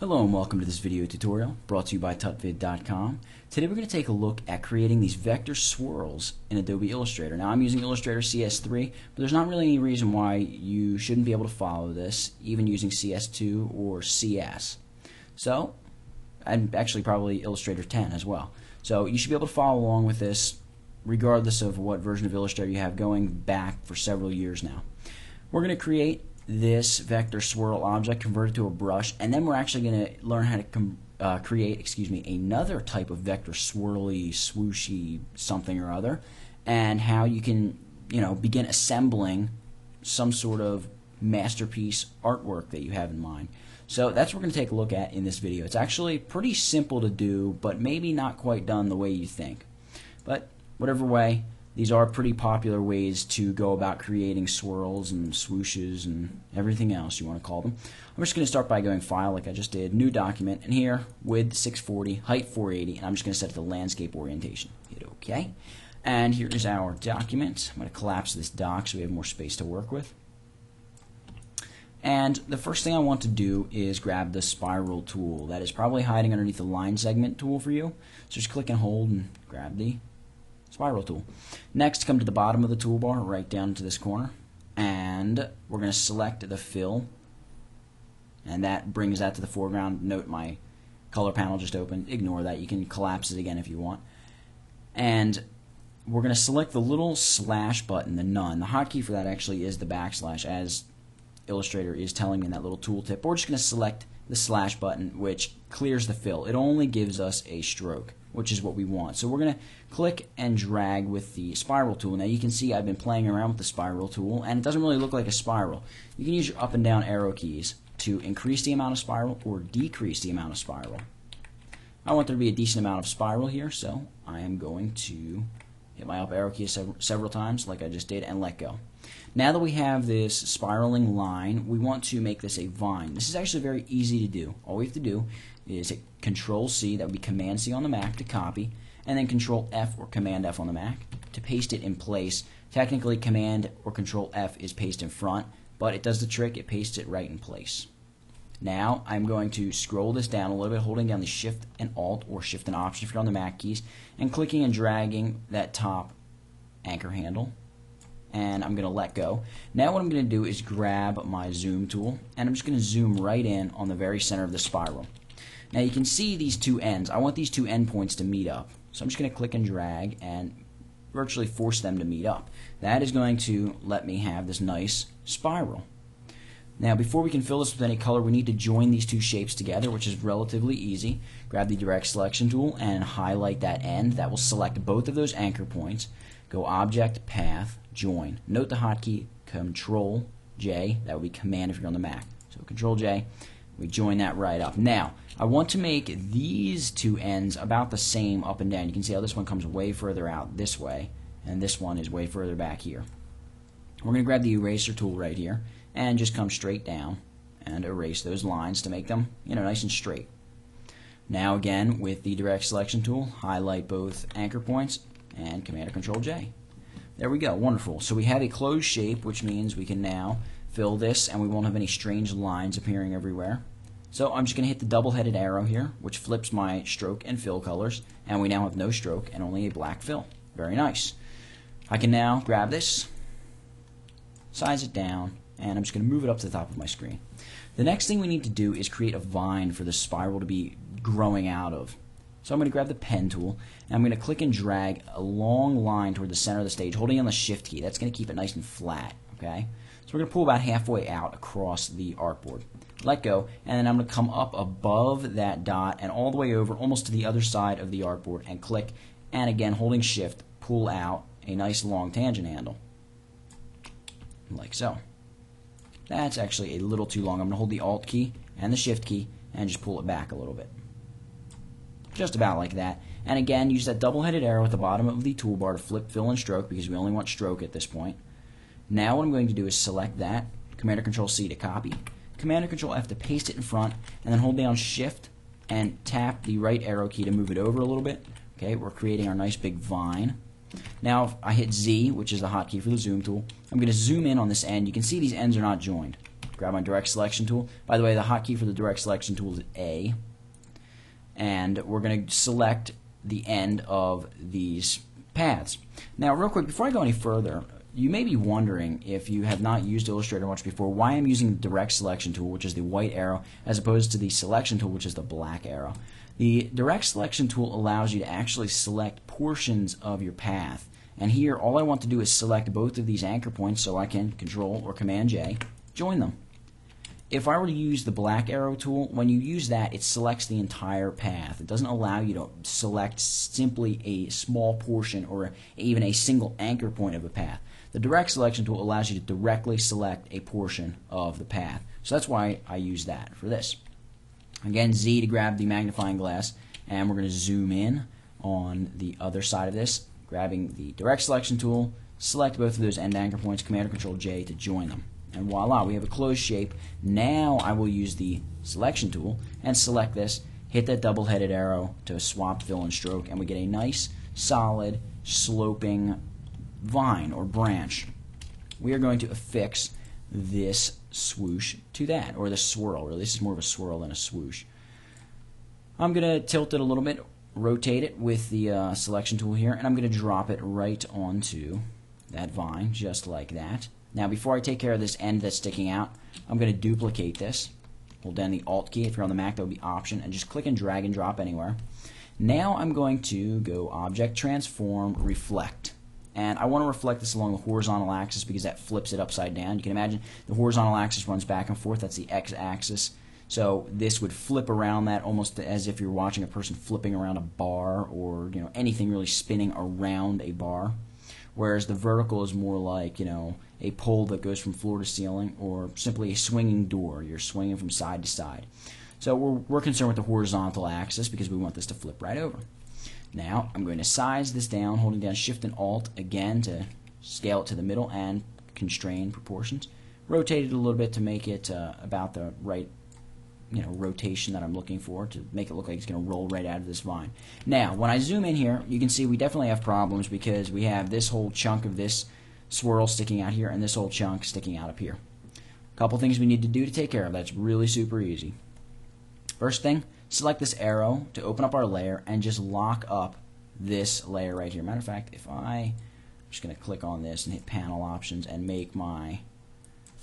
Hello and welcome to this video tutorial brought to you by tutvid.com. Today we're going to take a look at creating these vector swirls in Adobe Illustrator. Now I'm using Illustrator CS3, but there's not really any reason why you shouldn't be able to follow this even using CS2 or CS. So, and actually probably Illustrator 10 as well. So you should be able to follow along with this regardless of what version of Illustrator you have going back for several years now. We're going to create this vector swirl object, convert it to a brush, and then we're actually going to learn how to uh, create, excuse me, another type of vector swirly, swooshy something or other, and how you can, you know, begin assembling some sort of masterpiece artwork that you have in mind. So that's what we're going to take a look at in this video. It's actually pretty simple to do, but maybe not quite done the way you think. But whatever way, these are pretty popular ways to go about creating swirls and swooshes and everything else you want to call them. I'm just going to start by going File like I just did, New Document, and here, width 640, height 480, and I'm just going to set to landscape orientation. Hit OK. And here is our document. I'm going to collapse this dock so we have more space to work with. And the first thing I want to do is grab the spiral tool. That is probably hiding underneath the line segment tool for you. So just click and hold and grab the spiral tool. Next, come to the bottom of the toolbar, right down to this corner, and we're going to select the fill, and that brings that to the foreground. Note my color panel just opened. Ignore that. You can collapse it again if you want. And we're going to select the little slash button, the none. The hotkey for that actually is the backslash, as Illustrator is telling me in that little tooltip. We're just going to select the slash button, which clears the fill. It only gives us a stroke which is what we want. So we're going to click and drag with the spiral tool. Now you can see I've been playing around with the spiral tool and it doesn't really look like a spiral. You can use your up and down arrow keys to increase the amount of spiral or decrease the amount of spiral. I want there to be a decent amount of spiral here, so I am going to hit my up arrow key several times like I just did and let go. Now that we have this spiraling line, we want to make this a vine. This is actually very easy to do. All we have to do is hit Control C, that would be Command C on the Mac to copy, and then Control F or Command F on the Mac to paste it in place. Technically, Command or Control F is paste in front, but it does the trick, it pastes it right in place. Now I'm going to scroll this down a little bit, holding down the Shift and Alt or Shift and Option if you're on the Mac keys, and clicking and dragging that top anchor handle. And I'm going to let go. Now what I'm going to do is grab my zoom tool, and I'm just going to zoom right in on the very center of the spiral. Now you can see these two ends. I want these two endpoints to meet up. So I'm just going to click and drag and virtually force them to meet up. That is going to let me have this nice spiral. Now before we can fill this with any color we need to join these two shapes together which is relatively easy. Grab the direct selection tool and highlight that end. That will select both of those anchor points. Go Object, Path, Join. Note the hotkey Control J. That would be Command if you're on the Mac. So Control J we join that right up. Now, I want to make these two ends about the same up and down. You can see how this one comes way further out this way, and this one is way further back here. We're going to grab the eraser tool right here and just come straight down and erase those lines to make them, you know, nice and straight. Now again, with the direct selection tool, highlight both anchor points and Command or Control J. There we go, wonderful. So we have a closed shape, which means we can now fill this and we won't have any strange lines appearing everywhere. So I'm just going to hit the double-headed arrow here, which flips my stroke and fill colors, and we now have no stroke and only a black fill. Very nice. I can now grab this, size it down, and I'm just going to move it up to the top of my screen. The next thing we need to do is create a vine for the spiral to be growing out of. So I'm going to grab the pen tool, and I'm going to click and drag a long line toward the center of the stage, holding on the shift key. That's going to keep it nice and flat, okay? So we're going to pull about halfway out across the artboard. Let go, and then I'm going to come up above that dot and all the way over almost to the other side of the artboard and click, and again holding shift, pull out a nice long tangent handle. Like so. That's actually a little too long. I'm going to hold the Alt key and the Shift key and just pull it back a little bit. Just about like that. And again, use that double-headed arrow at the bottom of the toolbar to flip, fill, and stroke because we only want stroke at this point. Now what I'm going to do is select that, Command or Control C to copy, Command or Control F to paste it in front, and then hold down Shift and tap the right arrow key to move it over a little bit. Okay, we're creating our nice big vine. Now if I hit Z, which is the hotkey for the zoom tool, I'm going to zoom in on this end. You can see these ends are not joined. grab my direct selection tool. By the way, the hotkey for the direct selection tool is A. And we're going to select the end of these paths. Now, real quick, before I go any further, you may be wondering if you have not used Illustrator much before why I'm using the direct selection tool, which is the white arrow, as opposed to the selection tool, which is the black arrow. The direct selection tool allows you to actually select portions of your path. And here, all I want to do is select both of these anchor points so I can Control or Command J, join them. If I were to use the black arrow tool, when you use that, it selects the entire path. It doesn't allow you to select simply a small portion or even a single anchor point of a path. The direct selection tool allows you to directly select a portion of the path. So that's why I use that for this. Again, Z to grab the magnifying glass, and we're going to zoom in on the other side of this, grabbing the direct selection tool, select both of those end anchor points, Command or Control J to join them. And voila, we have a closed shape. Now I will use the selection tool and select this, hit that double-headed arrow to swap fill and stroke, and we get a nice, solid, sloping vine or branch. We are going to affix this swoosh to that, or the swirl. Really, this is more of a swirl than a swoosh. I'm going to tilt it a little bit, rotate it with the uh, selection tool here, and I'm going to drop it right onto that vine, just like that. Now, before I take care of this end that's sticking out, I'm going to duplicate this. Hold down the Alt key. If you're on the Mac, that would be Option, and just click and drag and drop anywhere. Now I'm going to go Object, Transform, Reflect and I want to reflect this along the horizontal axis because that flips it upside down. You can imagine the horizontal axis runs back and forth. That's the x-axis. So this would flip around that almost as if you're watching a person flipping around a bar or you know anything really spinning around a bar. Whereas the vertical is more like you know a pole that goes from floor to ceiling or simply a swinging door. You're swinging from side to side. So we're, we're concerned with the horizontal axis because we want this to flip right over. Now I'm going to size this down, holding down Shift and Alt again to scale it to the middle and constrain proportions. Rotate it a little bit to make it uh, about the right you know rotation that I'm looking for to make it look like it's going to roll right out of this vine. Now, when I zoom in here, you can see we definitely have problems because we have this whole chunk of this swirl sticking out here and this whole chunk sticking out up here. A couple things we need to do to take care of that's really super easy. First thing, select this arrow to open up our layer and just lock up this layer right here. Matter of fact, if I, I'm just going to click on this and hit panel options and make my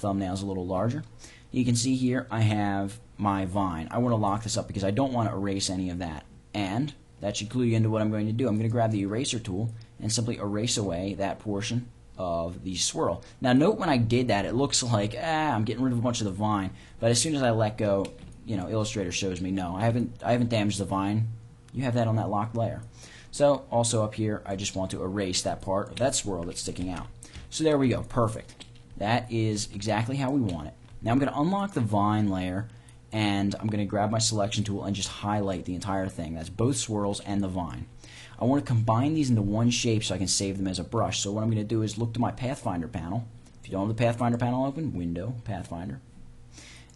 thumbnails a little larger. You can see here I have my vine. I want to lock this up because I don't want to erase any of that. And that should clue you into what I'm going to do. I'm going to grab the eraser tool and simply erase away that portion of the swirl. Now note when I did that, it looks like, ah, I'm getting rid of a bunch of the vine. But as soon as I let go, you know, Illustrator shows me no, I haven't I haven't damaged the vine. You have that on that locked layer. So also up here, I just want to erase that part of that swirl that's sticking out. So there we go, perfect. That is exactly how we want it. Now I'm going to unlock the vine layer and I'm going to grab my selection tool and just highlight the entire thing. That's both swirls and the vine. I want to combine these into one shape so I can save them as a brush. So what I'm going to do is look to my Pathfinder panel. If you don't have the Pathfinder panel open, Window, Pathfinder,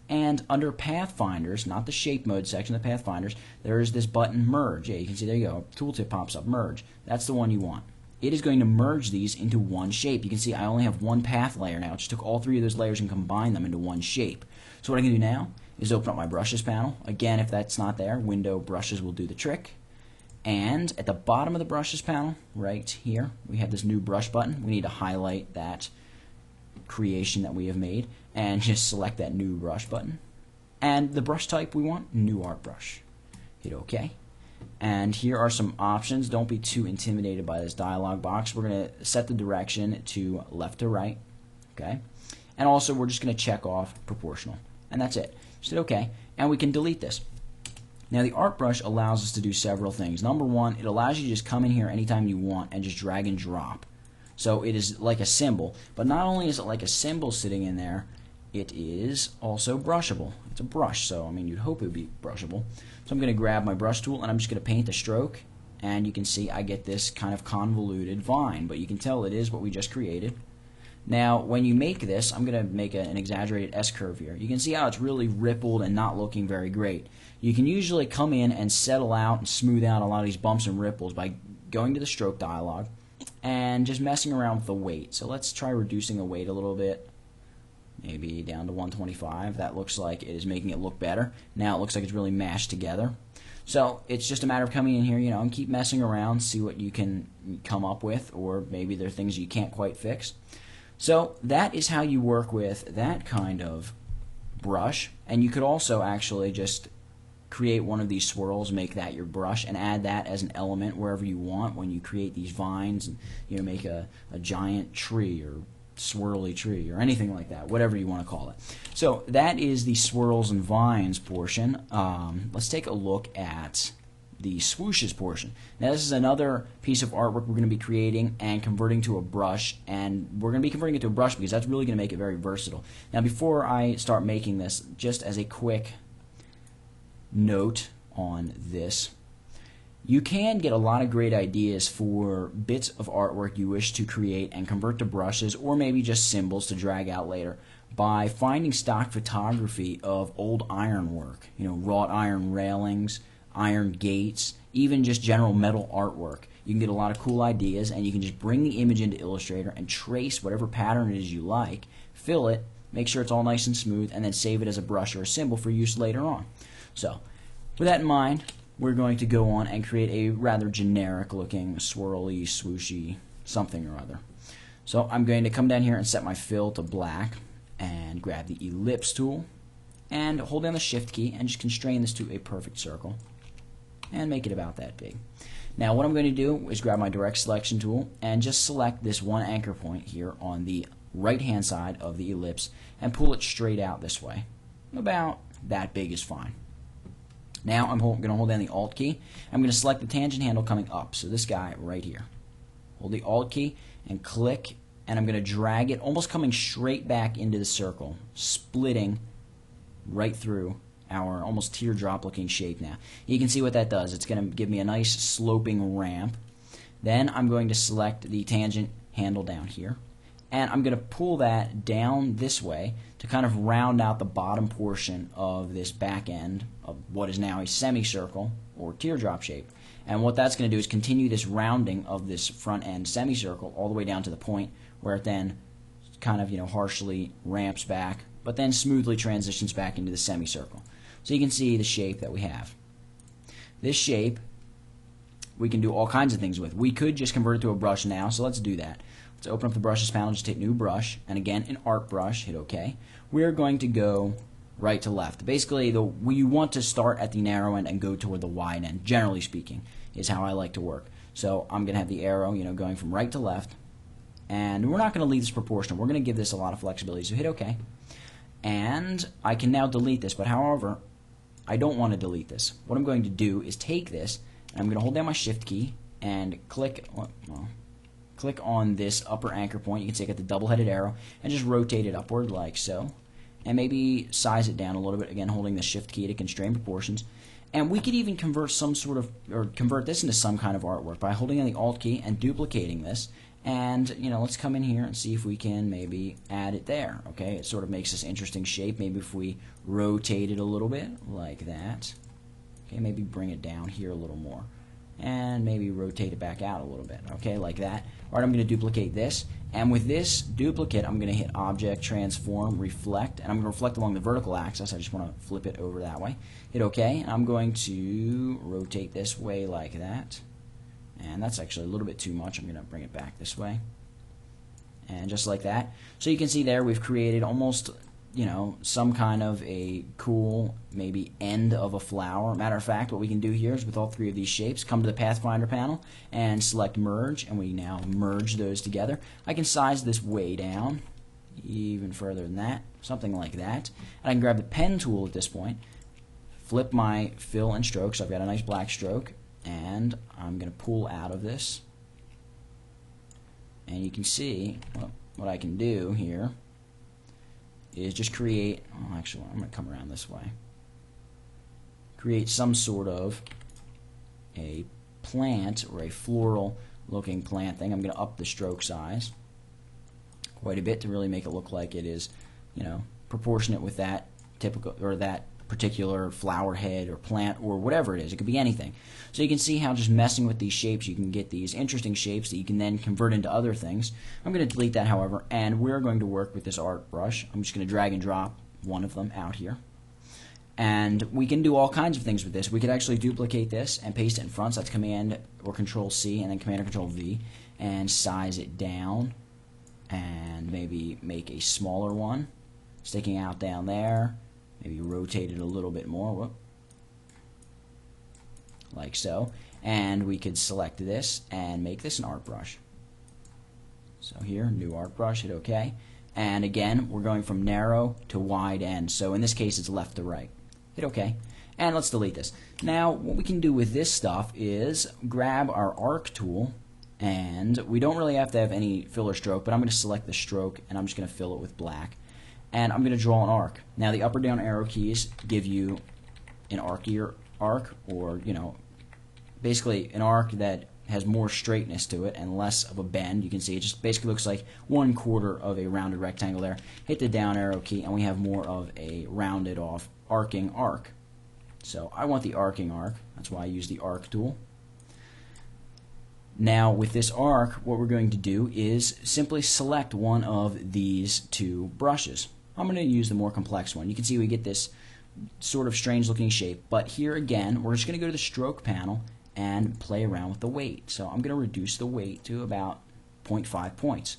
and under Pathfinders, not the shape mode section of Pathfinders, there is this button Merge. Yeah, you can see there you go. Tooltip pops up, Merge. That's the one you want. It is going to merge these into one shape. You can see I only have one path layer now. It just took all three of those layers and combined them into one shape. So what I can do now is open up my brushes panel. Again, if that's not there, window brushes will do the trick. And at the bottom of the brushes panel, right here, we have this new brush button. We need to highlight that creation that we have made and just select that new brush button. And the brush type we want, new art brush. Hit OK. And here are some options. Don't be too intimidated by this dialog box. We're going to set the direction to left to right. Okay. And also we're just going to check off proportional. And that's it. Just hit OK. And we can delete this. Now the art brush allows us to do several things. Number one, it allows you to just come in here anytime you want and just drag and drop. So it is like a symbol. But not only is it like a symbol sitting in there, it is also brushable. It's a brush, so I mean you'd hope it would be brushable. So I'm going to grab my brush tool and I'm just going to paint a stroke and you can see I get this kind of convoluted vine, but you can tell it is what we just created. Now, when you make this, I'm going to make a, an exaggerated S-curve here. You can see how it's really rippled and not looking very great. You can usually come in and settle out and smooth out a lot of these bumps and ripples by going to the stroke dialog and just messing around with the weight. So let's try reducing the weight a little bit. maybe down to 125. That looks like it is making it look better. Now it looks like it's really mashed together. So it's just a matter of coming in here, you know, and keep messing around, see what you can come up with, or maybe there are things you can't quite fix. So that is how you work with that kind of brush. And you could also actually just create one of these swirls, make that your brush, and add that as an element wherever you want when you create these vines and you know make a, a giant tree or swirly tree or anything like that, whatever you want to call it. So that is the swirls and vines portion. Um, let's take a look at the swooshes portion. Now this is another piece of artwork we're going to be creating and converting to a brush and we're going to be converting it to a brush because that's really going to make it very versatile. Now before I start making this, just as a quick note on this, you can get a lot of great ideas for bits of artwork you wish to create and convert to brushes or maybe just symbols to drag out later by finding stock photography of old ironwork, you know, wrought iron railings, iron gates, even just general metal artwork. You can get a lot of cool ideas and you can just bring the image into Illustrator and trace whatever pattern it is you like, fill it, make sure it's all nice and smooth, and then save it as a brush or a symbol for use later on. So, with that in mind, we're going to go on and create a rather generic looking swirly, swooshy something or other. So I'm going to come down here and set my fill to black and grab the ellipse tool and hold down the shift key and just constrain this to a perfect circle and make it about that big. Now what I'm going to do is grab my direct selection tool and just select this one anchor point here on the right hand side of the ellipse and pull it straight out this way. About that big is fine. Now I'm going to hold down the Alt key. I'm going to select the tangent handle coming up, so this guy right here. Hold the Alt key and click, and I'm going to drag it almost coming straight back into the circle, splitting right through our almost teardrop looking shape now. You can see what that does. It's going to give me a nice sloping ramp. Then I'm going to select the tangent handle down here and I'm going to pull that down this way to kind of round out the bottom portion of this back end of what is now a semicircle or teardrop shape. And what that's going to do is continue this rounding of this front end semicircle all the way down to the point where it then kind of you know harshly ramps back, but then smoothly transitions back into the semicircle. So you can see the shape that we have. This shape we can do all kinds of things with. We could just convert it to a brush now, so let's do that. Let's open up the brushes panel, just hit new brush, and again, an art brush, hit OK. We're going to go right to left. Basically, the, we want to start at the narrow end and go toward the wide end, generally speaking, is how I like to work. So I'm going to have the arrow, you know, going from right to left, and we're not going to leave this proportional. We're going to give this a lot of flexibility, so hit OK. And I can now delete this, but however, I don't want to delete this. What I'm going to do is take this, and I'm going to hold down my Shift key and click, oh, well, click on this upper anchor point. You can take it the double-headed arrow and just rotate it upward like so. And maybe size it down a little bit, again holding the shift key to constrain proportions. And we could even convert some sort of, or convert this into some kind of artwork by holding on the Alt key and duplicating this. And, you know, let's come in here and see if we can maybe add it there, okay? It sort of makes this interesting shape. Maybe if we rotate it a little bit, like that. Okay, maybe bring it down here a little more and maybe rotate it back out a little bit, okay, like that. All right, I'm going to duplicate this, and with this duplicate, I'm going to hit Object, Transform, Reflect, and I'm going to reflect along the vertical axis. I just want to flip it over that way. Hit OK, and I'm going to rotate this way like that, and that's actually a little bit too much. I'm going to bring it back this way, and just like that. So you can see there we've created almost you know, some kind of a cool, maybe end of a flower. Matter of fact, what we can do here is with all three of these shapes, come to the Pathfinder panel and select Merge, and we now merge those together. I can size this way down, even further than that, something like that. And I can grab the Pen tool at this point, flip my fill and stroke, so I've got a nice black stroke, and I'm going to pull out of this. And you can see what, what I can do here is just create, oh, actually, I'm going to come around this way. Create some sort of a plant or a floral looking plant thing. I'm going to up the stroke size quite a bit to really make it look like it is, you know, proportionate with that typical or that particular flower head or plant or whatever it is. It could be anything. So you can see how just messing with these shapes, you can get these interesting shapes that you can then convert into other things. I'm going to delete that, however, and we're going to work with this art brush. I'm just going to drag and drop one of them out here. And we can do all kinds of things with this. We could actually duplicate this and paste it in front. So that's Command or Control C and then Command or Control V and size it down and maybe make a smaller one sticking out down there. Maybe rotate it a little bit more. Whoop. Like so. And we could select this and make this an art brush. So here, new art brush, hit OK. And again, we're going from narrow to wide end. So in this case, it's left to right. Hit OK. And let's delete this. Now, what we can do with this stuff is grab our arc tool, and we don't really have to have any filler stroke, but I'm going to select the stroke, and I'm just going to fill it with black. And I'm going to draw an arc. Now, the up or down arrow keys give you an arcier arc, or, you know, basically an arc that has more straightness to it and less of a bend. You can see it just basically looks like one quarter of a rounded rectangle there. Hit the down arrow key and we have more of a rounded off arcing arc. So I want the arcing arc. That's why I use the arc tool. Now with this arc, what we're going to do is simply select one of these two brushes. I'm going to use the more complex one. You can see we get this sort of strange looking shape, but here again, we're just going to go to the stroke panel and play around with the weight. So I'm going to reduce the weight to about 0.5 points.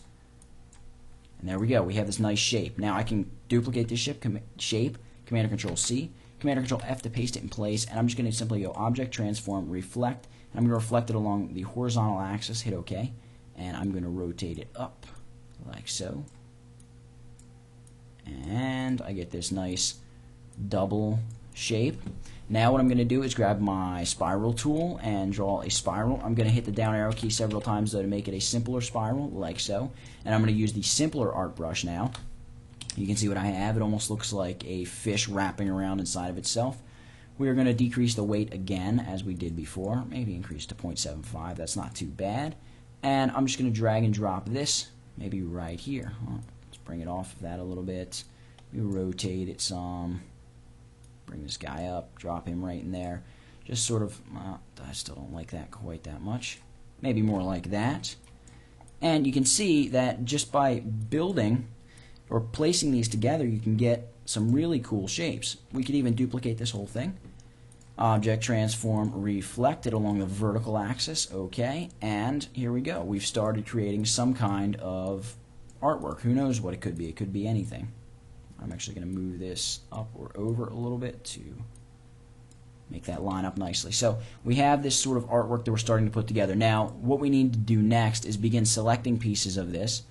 And there we go. We have this nice shape. Now I can duplicate this shape, com shape Command or Control C, Command or Control F to paste it in place, and I'm just going to simply go Object, Transform, Reflect, and I'm going to reflect it along the horizontal axis, hit OK, and I'm going to rotate it up like so. And I get this nice double shape. Now what I'm going to do is grab my spiral tool and draw a spiral. I'm going to hit the down arrow key several times though to make it a simpler spiral, like so. And I'm going to use the simpler art brush now. You can see what I have. It almost looks like a fish wrapping around inside of itself. We are going to decrease the weight again as we did before. Maybe increase to 0.75. That's not too bad. And I'm just going to drag and drop this maybe right here. Bring it off of that a little bit. We rotate it some bring this guy up, drop him right in there. Just sort of, well, I still don't like that quite that much. Maybe more like that. And you can see that just by building or placing these together, you can get some really cool shapes. We could even duplicate this whole thing. Object transform reflected along the vertical axis, okay, and here we go. We've started creating some kind of artwork. Who knows what it could be? It could be anything. I'm actually going to move this up or over a little bit to make that line up nicely. So we have this sort of artwork that we're starting to put together. Now, what we need to do next is begin selecting pieces of this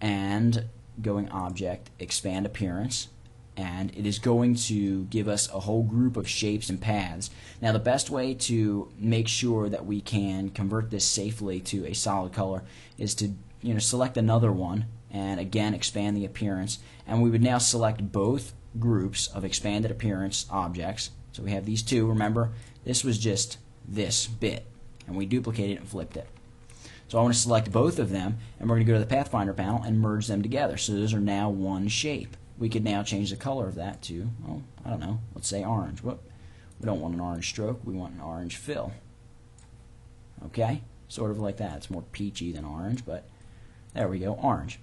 and going object, expand appearance, and it is going to give us a whole group of shapes and paths. Now the best way to make sure that we can convert this safely to a solid color is to you know select another one and again expand the appearance. And we would now select both groups of expanded appearance objects. So we have these two remember? This was just this bit and we duplicated it and flipped it. So I want to select both of them and we're going to go to the Pathfinder panel and merge them together. So those are now one shape. We could now change the color of that to well I don't know let's say orange. Whoop. we don't want an orange stroke we want an orange fill. Okay? Sort of like that. It's more peachy than orange but there we go orange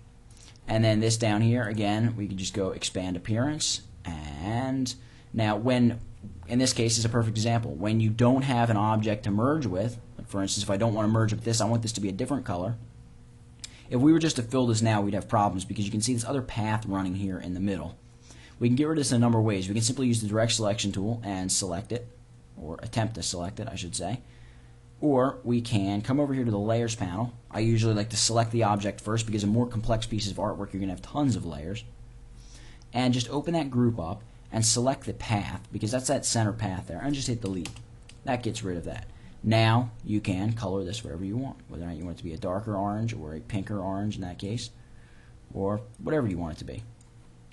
and then this down here, again, we can just go expand appearance. And now when, in this case is a perfect example, when you don't have an object to merge with, like for instance, if I don't want to merge with this, I want this to be a different color. If we were just to fill this now, we'd have problems because you can see this other path running here in the middle. We can get rid of this in a number of ways. We can simply use the direct selection tool and select it, or attempt to select it, I should say. Or we can come over here to the layers panel. I usually like to select the object first because in more complex pieces of artwork you're going to have tons of layers. And just open that group up and select the path because that's that center path there and just hit delete. That gets rid of that. Now you can color this wherever you want, whether or not you want it to be a darker orange or a pinker orange in that case, or whatever you want it to be.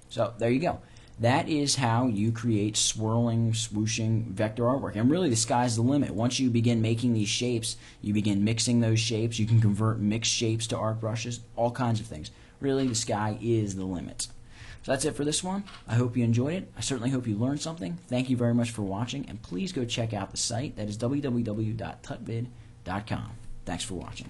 So there you go. That is how you create swirling, swooshing vector artwork. And really, the sky's the limit. Once you begin making these shapes, you begin mixing those shapes. You can convert mixed shapes to art brushes, all kinds of things. Really, the sky is the limit. So that's it for this one. I hope you enjoyed it. I certainly hope you learned something. Thank you very much for watching, and please go check out the site. That is www.tutvid.com. Thanks for watching.